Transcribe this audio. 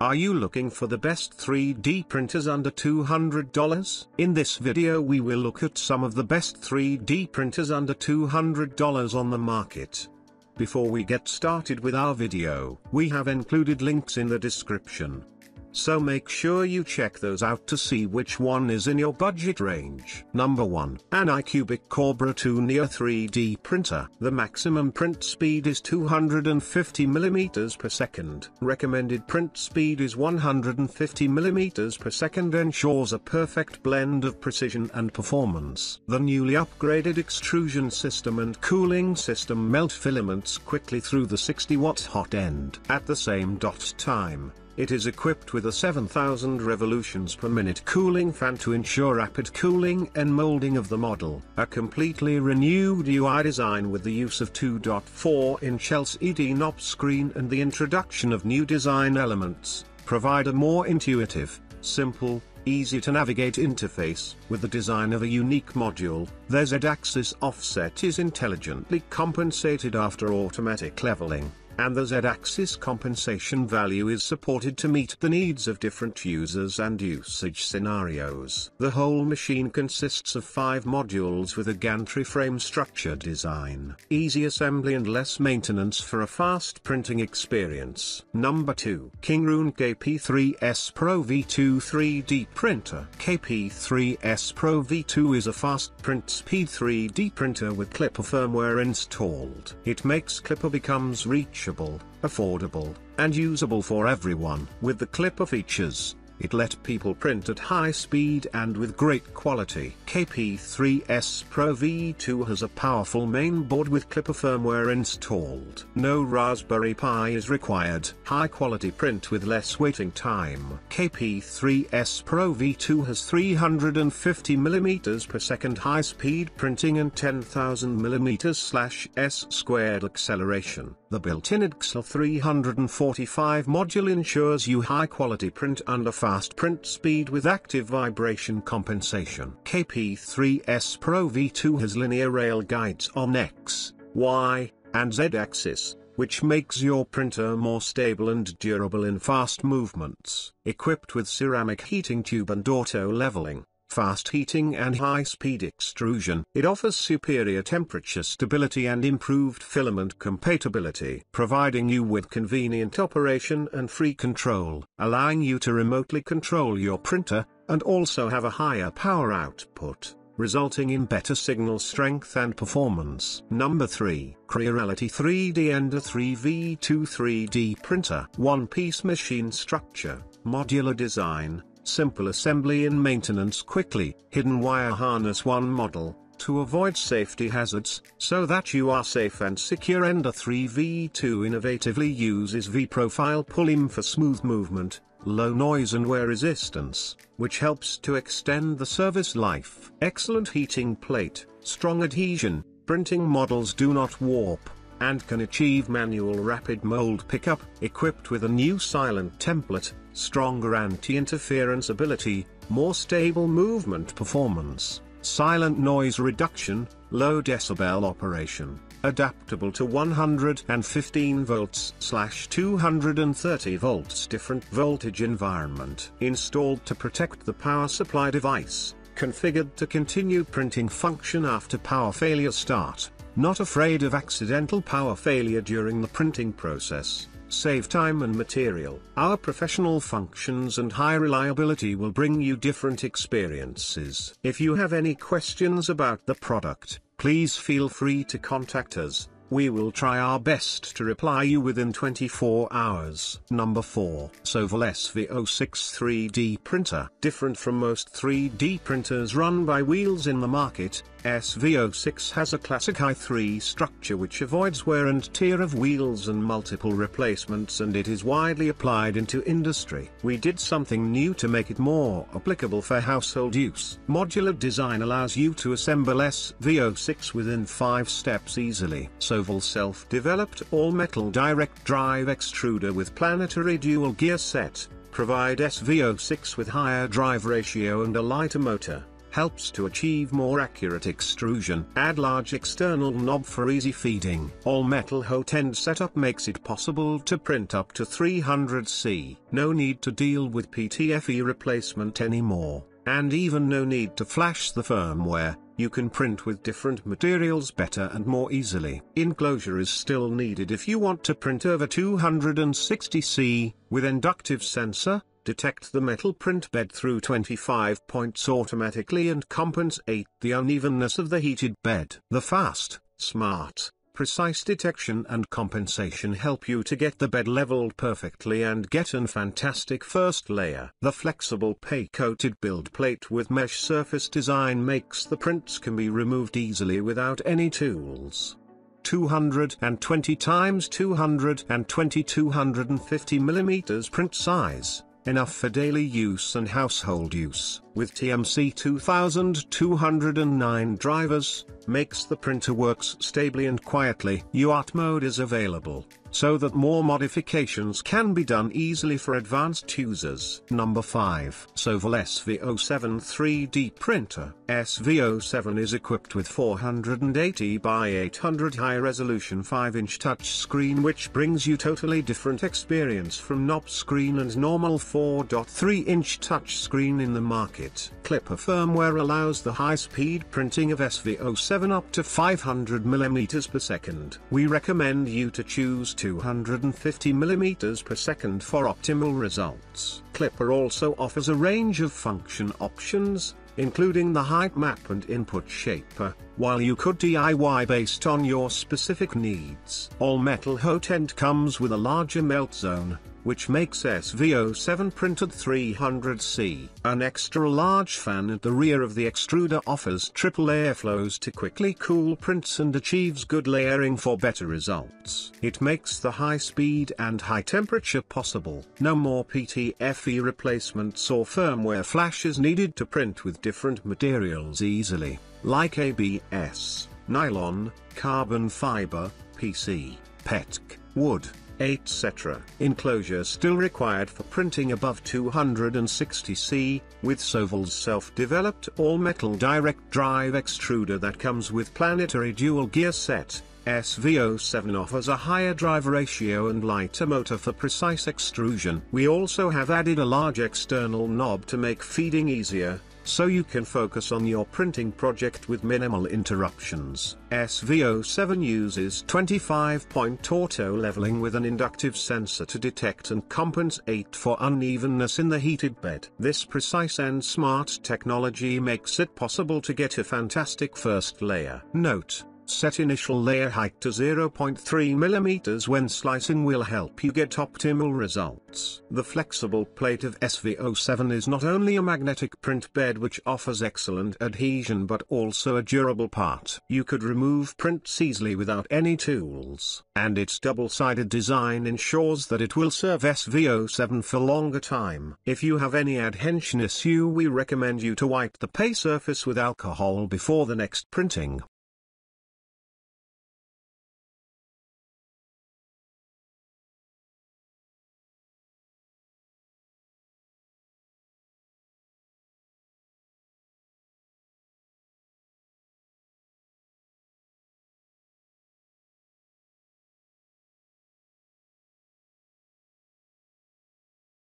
Are you looking for the best 3D printers under $200? In this video we will look at some of the best 3D printers under $200 on the market. Before we get started with our video, we have included links in the description. So make sure you check those out to see which one is in your budget range. Number 1. Anycubic Kobra 2 Neo 3D printer. The maximum print speed is 250 mm per second. Recommended print speed is 150 mm per second ensures a perfect blend of precision and performance. The newly upgraded extrusion system and cooling system melt filaments quickly through the 60 watt hot end. At the same dot time, it is equipped with a 7000 revolutions per minute cooling fan to ensure rapid cooling and molding of the model. A completely renewed UI design with the use of 2.4-inch LCD knob screen and the introduction of new design elements, provide a more intuitive, simple, easy to navigate interface. With the design of a unique module, their Z-axis offset is intelligently compensated after automatic leveling and the z-axis compensation value is supported to meet the needs of different users and usage scenarios. The whole machine consists of five modules with a gantry frame structure design. Easy assembly and less maintenance for a fast printing experience. Number 2. Kingroon KP3S Pro V2 3D Printer. KP3S Pro V2 is a fast print speed 3D printer with Klipper firmware installed. It makes Klipper becomes reachable affordable, and usable for everyone. With the Klipper features, it let people print at high speed and with great quality. KP3S Pro V2 has a powerful main board with Klipper firmware installed. No Raspberry Pi is required. High quality print with less waiting time. KP3S Pro V2 has 350 mm per second high speed printing and 10,000 mm slash s squared acceleration. The built-in Excel 345 module ensures you high quality print and a fast print speed with active vibration compensation. KP3S Pro V2 has linear rail guides on X, Y, and Z axis, which makes your printer more stable and durable in fast movements. Equipped with ceramic heating tube and auto leveling, fast heating and high-speed extrusion. It offers superior temperature stability and improved filament compatibility, providing you with convenient operation and free control, allowing you to remotely control your printer, and also have a higher power output resulting in better signal strength and performance. Number 3. Creality 3D Ender 3V2 3D Printer. One-piece machine structure, modular design, simple assembly and maintenance quickly, hidden wire harness one model, to avoid safety hazards, so that you are safe and secure Ender 3V2 innovatively uses V-profile pull-in for smooth movement, low noise and wear resistance, which helps to extend the service life. Excellent heating plate, strong adhesion, printing models do not warp, and can achieve manual rapid mold pickup, equipped with a new silent template, stronger anti-interference ability, more stable movement performance, silent noise reduction, low decibel operation, adaptable to 115 volts slash 230 volts different voltage environment, installed to protect the power supply device, configured to continue printing function after power failure start, not afraid of accidental power failure during the printing process save time and material. Our professional functions and high reliability will bring you different experiences. If you have any questions about the product, please feel free to contact us. We will try our best to reply you within 24 hours. Number 4. Sovol SV06 3D Printer. Different from most 3D printers run by wheels in the market, SV06 has a classic i3 structure which avoids wear and tear of wheels and multiple replacements and it is widely applied into industry. We did something new to make it more applicable for household use. Modular design allows you to assemble SV06 within 5 steps easily. Sovol self-developed all-metal direct drive extruder with planetary dual gear set, provide SV06 with higher drive ratio and a lighter motor helps to achieve more accurate extrusion. Add large external knob for easy feeding. All metal hot end setup makes it possible to print up to 300C. No need to deal with PTFE replacement anymore, and even no need to flash the firmware, you can print with different materials better and more easily. Enclosure is still needed if you want to print over 260C, with inductive sensor, detect the metal print bed through 25 points automatically and compensate the unevenness of the heated bed. The fast, smart, precise detection and compensation help you to get the bed leveled perfectly and get an fantastic first layer. The flexible PEI-coated build plate with mesh surface design makes the prints can be removed easily without any tools. 220 times 220 250 millimeters print size enough for daily use and household use, with TMC 2209 drivers, makes the printer works stably and quietly. UART mode is available, so that more modifications can be done easily for advanced users. Number 5. Sovol SV07 3D Printer. SV07 is equipped with 480 by 800 high-resolution 5-inch touchscreen which brings you totally different experience from knob screen and normal 4.3-inch touchscreen in the market. Klipper firmware allows the high-speed printing of SV07 up to 500 mm per second. We recommend you to choose 250 mm per second for optimal results. Klipper also offers a range of function options, including the height map and input shaper, while you could DIY based on your specific needs. All metal hot end comes with a larger melt zone, which makes SV07 printed 300C. An extra large fan at the rear of the extruder offers triple airflows to quickly cool prints and achieves good layering for better results. It makes the high speed and high temperature possible. No more PTFE replacements or firmware flashes needed to print with different materials easily, like ABS, nylon, carbon fiber, PC, PETG, wood, etc. Enclosure still required for printing above 260C, with Sovol's self-developed all-metal direct drive extruder that comes with planetary dual gear set. SV07 offers a higher drive ratio and lighter motor for precise extrusion. We also have added a large external knob to make feeding easier, so you can focus on your printing project with minimal interruptions. SV07 uses 25-point auto leveling with an inductive sensor to detect and compensate for unevenness in the heated bed. This precise and smart technology makes it possible to get a fantastic first layer. Note, Set initial layer height to 0.3 mm when slicing will help you get optimal results. The flexible plate of SV07 is not only a magnetic print bed which offers excellent adhesion but also a durable part. You could remove prints easily without any tools, and its double-sided design ensures that it will serve SV07 for longer time. If you have any adhesion issue we recommend you to wipe the PEI surface with alcohol before the next printing.